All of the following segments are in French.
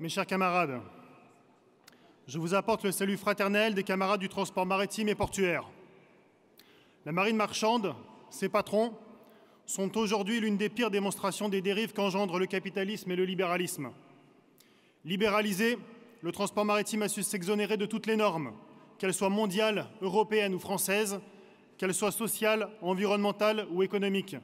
Mes chers camarades, je vous apporte le salut fraternel des camarades du transport maritime et portuaire. La marine marchande, ses patrons, sont aujourd'hui l'une des pires démonstrations des dérives qu'engendrent le capitalisme et le libéralisme. Libéralisé, le transport maritime a su s'exonérer de toutes les normes, qu'elles soient mondiales, européennes ou françaises, qu'elles soient sociales, environnementales ou économiques.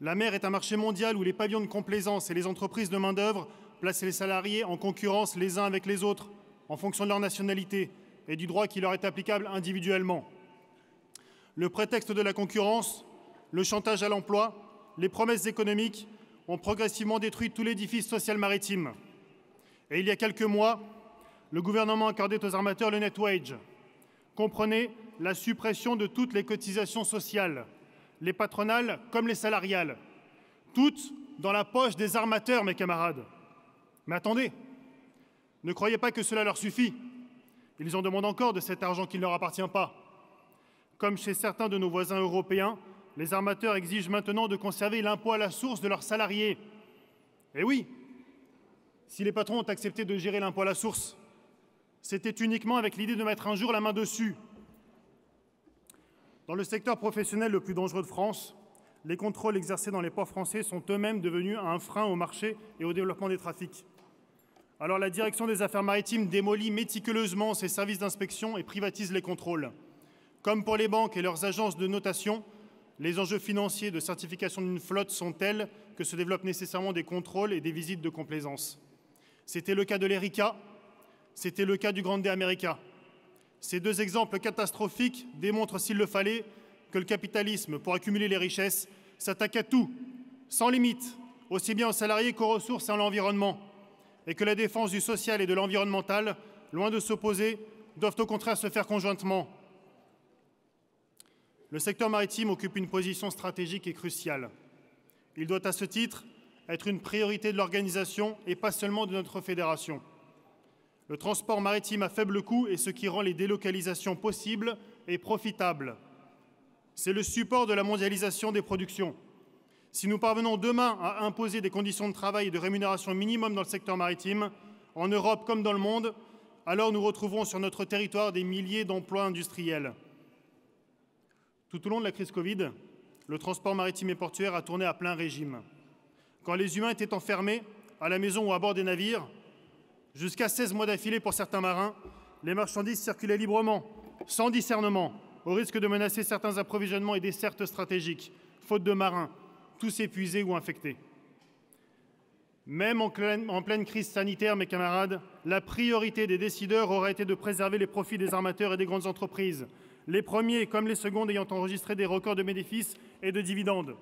La mer est un marché mondial où les pavillons de complaisance et les entreprises de main-d'œuvre placent les salariés en concurrence les uns avec les autres, en fonction de leur nationalité et du droit qui leur est applicable individuellement. Le prétexte de la concurrence, le chantage à l'emploi, les promesses économiques ont progressivement détruit tout l'édifice social maritime. Et il y a quelques mois, le gouvernement accordait aux armateurs le net wage. Comprenez la suppression de toutes les cotisations sociales, les patronales comme les salariales, toutes dans la poche des armateurs, mes camarades. Mais attendez, ne croyez pas que cela leur suffit. Ils en demandent encore de cet argent qui ne leur appartient pas. Comme chez certains de nos voisins européens, les armateurs exigent maintenant de conserver l'impôt à la source de leurs salariés. Et oui, si les patrons ont accepté de gérer l'impôt à la source, c'était uniquement avec l'idée de mettre un jour la main dessus. Dans le secteur professionnel le plus dangereux de France, les contrôles exercés dans les ports français sont eux-mêmes devenus un frein au marché et au développement des trafics. Alors la direction des affaires maritimes démolit méticuleusement ses services d'inspection et privatise les contrôles. Comme pour les banques et leurs agences de notation, les enjeux financiers de certification d'une flotte sont tels que se développent nécessairement des contrôles et des visites de complaisance. C'était le cas de l'ERICA, c'était le cas du Grande America. Ces deux exemples catastrophiques démontrent, s'il le fallait, que le capitalisme, pour accumuler les richesses, s'attaque à tout, sans limite, aussi bien aux salariés qu'aux ressources et à l'environnement, et que la défense du social et de l'environnemental, loin de s'opposer, doivent au contraire se faire conjointement. Le secteur maritime occupe une position stratégique et cruciale. Il doit à ce titre être une priorité de l'organisation et pas seulement de notre fédération. Le transport maritime à faible coût est ce qui rend les délocalisations possibles et profitables. C'est le support de la mondialisation des productions. Si nous parvenons demain à imposer des conditions de travail et de rémunération minimum dans le secteur maritime, en Europe comme dans le monde, alors nous retrouverons sur notre territoire des milliers d'emplois industriels. Tout au long de la crise Covid, le transport maritime et portuaire a tourné à plein régime. Quand les humains étaient enfermés, à la maison ou à bord des navires, jusqu'à 16 mois d'affilée pour certains marins, les marchandises circulaient librement, sans discernement, au risque de menacer certains approvisionnements et dessertes stratégiques, faute de marins, tous épuisés ou infectés. Même en pleine crise sanitaire, mes camarades, la priorité des décideurs aurait été de préserver les profits des armateurs et des grandes entreprises, les premiers comme les secondes ayant enregistré des records de bénéfices et de dividendes.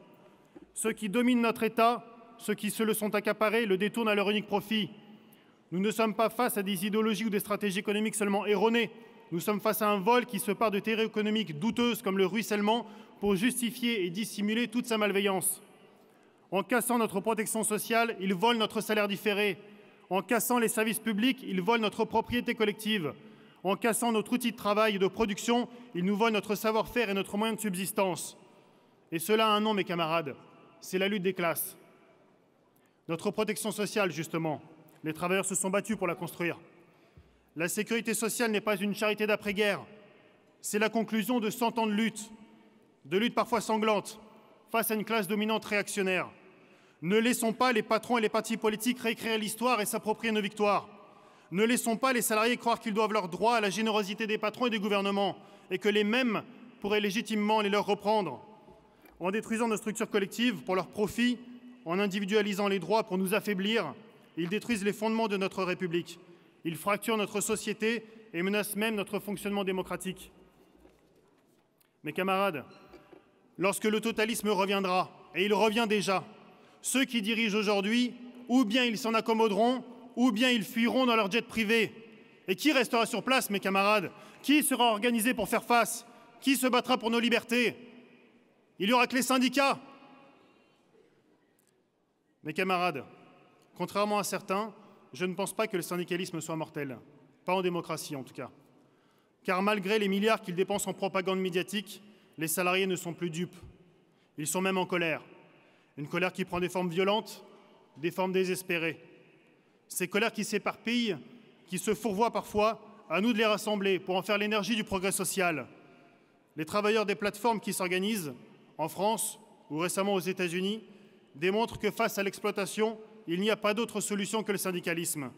Ceux qui dominent notre État, ceux qui se le sont accaparés, le détournent à leur unique profit. Nous ne sommes pas face à des idéologies ou des stratégies économiques seulement erronées. Nous sommes face à un vol qui se part de théories économiques douteuses comme le ruissellement pour justifier et dissimuler toute sa malveillance. En cassant notre protection sociale, ils volent notre salaire différé. En cassant les services publics, ils volent notre propriété collective. En cassant notre outil de travail et de production, ils nous volent notre savoir-faire et notre moyen de subsistance. Et cela a un nom, mes camarades, c'est la lutte des classes. Notre protection sociale, justement, les travailleurs se sont battus pour la construire. La sécurité sociale n'est pas une charité d'après-guerre, c'est la conclusion de 100 ans de lutte, de lutte parfois sanglante, face à une classe dominante réactionnaire. Ne laissons pas les patrons et les partis politiques réécrire l'histoire et s'approprier nos victoires. Ne laissons pas les salariés croire qu'ils doivent leur droit à la générosité des patrons et des gouvernements et que les mêmes pourraient légitimement les leur reprendre. En détruisant nos structures collectives pour leur profit, en individualisant les droits pour nous affaiblir, ils détruisent les fondements de notre République. Ils fracturent notre société et menacent même notre fonctionnement démocratique. Mes camarades, lorsque le totalisme reviendra, et il revient déjà, ceux qui dirigent aujourd'hui, ou bien ils s'en accommoderont, ou bien ils fuiront dans leur jet privé. Et qui restera sur place, mes camarades? Qui sera organisé pour faire face? Qui se battra pour nos libertés? Il y aura que les syndicats. Mes camarades, Contrairement à certains, je ne pense pas que le syndicalisme soit mortel, pas en démocratie en tout cas. Car malgré les milliards qu'ils dépensent en propagande médiatique, les salariés ne sont plus dupes. Ils sont même en colère. Une colère qui prend des formes violentes, des formes désespérées. Ces colères qui s'éparpillent, qui se fourvoient parfois, à nous de les rassembler pour en faire l'énergie du progrès social. Les travailleurs des plateformes qui s'organisent, en France ou récemment aux États-Unis, démontrent que face à l'exploitation, il n'y a pas d'autre solution que le syndicalisme.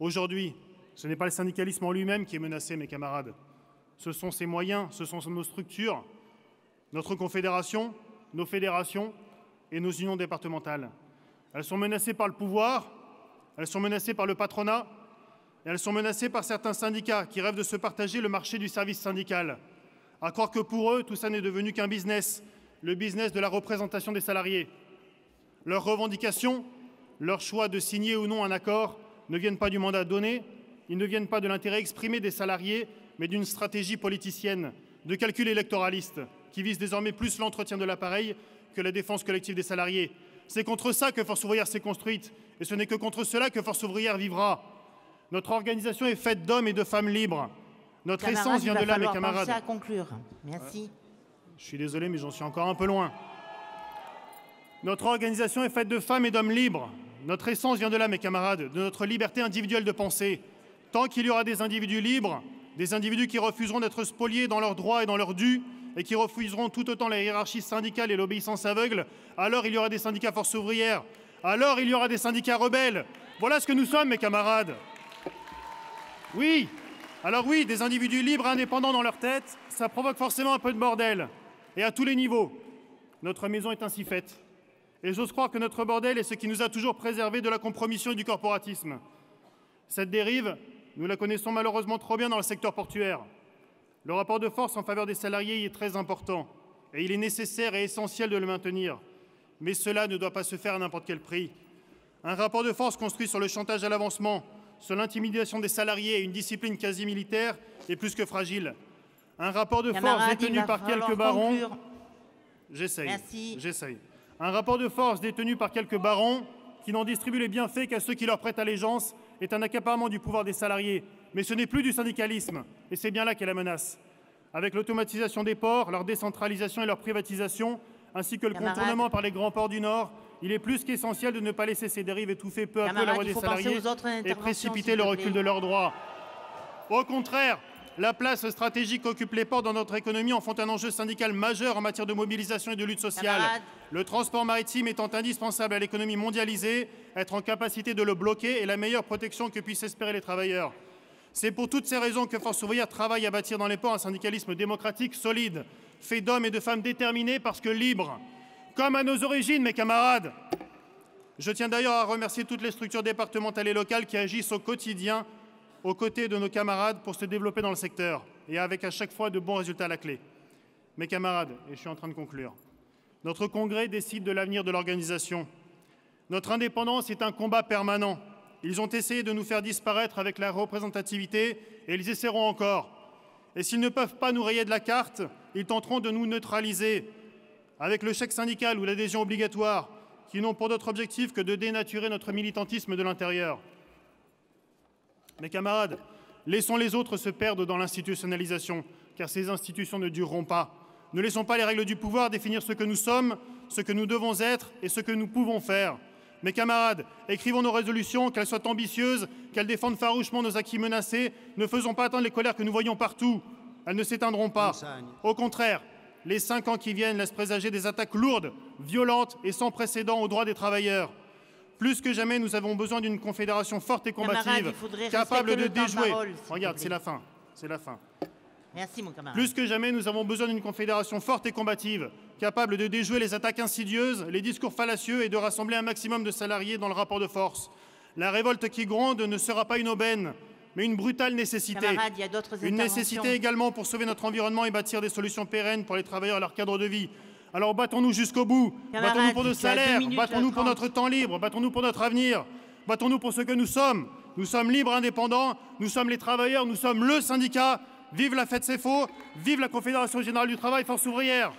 Aujourd'hui, ce n'est pas le syndicalisme en lui-même qui est menacé, mes camarades. Ce sont ses moyens, ce sont nos structures, notre confédération, nos fédérations et nos unions départementales. Elles sont menacées par le pouvoir, elles sont menacées par le patronat, elles sont menacées par certains syndicats qui rêvent de se partager le marché du service syndical. À croire que pour eux, tout ça n'est devenu qu'un business, le business de la représentation des salariés. Leurs revendications, leur choix de signer ou non un accord ne viennent pas du mandat donné, ils ne viennent pas de l'intérêt exprimé des salariés, mais d'une stratégie politicienne, de calcul électoraliste, qui vise désormais plus l'entretien de l'appareil que la défense collective des salariés. C'est contre ça que Force ouvrière s'est construite, et ce n'est que contre cela que Force ouvrière vivra. Notre organisation est faite d'hommes et de femmes libres. Notre essence vient de là, mes camarades. à conclure. Merci. Je suis désolé, mais j'en suis encore un peu loin. Notre organisation est faite de femmes et d'hommes libres. Notre essence vient de là, mes camarades, de notre liberté individuelle de penser. Tant qu'il y aura des individus libres, des individus qui refuseront d'être spoliés dans leurs droits et dans leurs dus, et qui refuseront tout autant la hiérarchie syndicale et l'obéissance aveugle, alors il y aura des syndicats force ouvrière, alors il y aura des syndicats rebelles. Voilà ce que nous sommes, mes camarades. Oui, alors oui, des individus libres et indépendants dans leur tête, ça provoque forcément un peu de bordel, et à tous les niveaux. Notre maison est ainsi faite. Et j'ose croire que notre bordel est ce qui nous a toujours préservés de la compromission et du corporatisme. Cette dérive, nous la connaissons malheureusement trop bien dans le secteur portuaire. Le rapport de force en faveur des salariés y est très important, et il est nécessaire et essentiel de le maintenir. Mais cela ne doit pas se faire à n'importe quel prix. Un rapport de force construit sur le chantage à l'avancement, sur l'intimidation des salariés et une discipline quasi militaire est plus que fragile. Un rapport de force détenu par quelques barons. J'essaye. J'essaye. Un rapport de force détenu par quelques barons qui n'en distribuent les bienfaits qu'à ceux qui leur prêtent allégeance est un accaparement du pouvoir des salariés. Mais ce n'est plus du syndicalisme, et c'est bien là qu'est la menace. Avec l'automatisation des ports, leur décentralisation et leur privatisation, ainsi que le contournement par les grands ports du Nord, il est plus qu'essentiel de ne pas laisser ces dérives étouffer peu à peu la voix des salariés et précipiter le recul de leurs droits. Au contraire, la place stratégique qu'occupent les ports dans notre économie en font un enjeu syndical majeur en matière de mobilisation et de lutte sociale. Le transport maritime étant indispensable à l'économie mondialisée, être en capacité de le bloquer est la meilleure protection que puissent espérer les travailleurs. C'est pour toutes ces raisons que Force ouvrière travaille à bâtir dans les ports un syndicalisme démocratique solide, fait d'hommes et de femmes déterminés parce que libres comme à nos origines, mes camarades. Je tiens d'ailleurs à remercier toutes les structures départementales et locales qui agissent au quotidien aux côtés de nos camarades pour se développer dans le secteur et avec à chaque fois de bons résultats à la clé. Mes camarades, et je suis en train de conclure, notre congrès décide de l'avenir de l'organisation. Notre indépendance est un combat permanent. Ils ont essayé de nous faire disparaître avec la représentativité et ils essaieront encore. Et s'ils ne peuvent pas nous rayer de la carte, ils tenteront de nous neutraliser avec le chèque syndical ou l'adhésion obligatoire, qui n'ont pour d'autre objectif que de dénaturer notre militantisme de l'intérieur. Mes camarades, laissons les autres se perdre dans l'institutionnalisation, car ces institutions ne dureront pas. Ne laissons pas les règles du pouvoir définir ce que nous sommes, ce que nous devons être et ce que nous pouvons faire. Mes camarades, écrivons nos résolutions, qu'elles soient ambitieuses, qu'elles défendent farouchement nos acquis menacés. Ne faisons pas attendre les colères que nous voyons partout. Elles ne s'éteindront pas. Au contraire, les cinq ans qui viennent laissent présager des attaques lourdes, violentes et sans précédent aux droits des travailleurs. Plus que jamais, nous avons besoin d'une confédération forte et combative, capable de déjouer. Regarde, c'est la fin. C'est la fin. Merci, mon camarade. Plus que jamais, nous avons besoin d'une confédération forte et combative, capable de déjouer les attaques insidieuses, les discours fallacieux et de rassembler un maximum de salariés dans le rapport de force. La révolte qui gronde ne sera pas une aubaine, mais une brutale nécessité. une nécessité également pour sauver notre environnement et bâtir des solutions pérennes pour les travailleurs et leur cadre de vie. Alors battons-nous jusqu'au bout, battons-nous pour nos salaires, battons-nous pour notre temps libre, battons-nous pour notre avenir, battons-nous pour ce que nous sommes. Nous sommes libres, indépendants, nous sommes les travailleurs, nous sommes le syndicat. Vive la fête, c'est faux, vive la Confédération générale du travail, force ouvrière.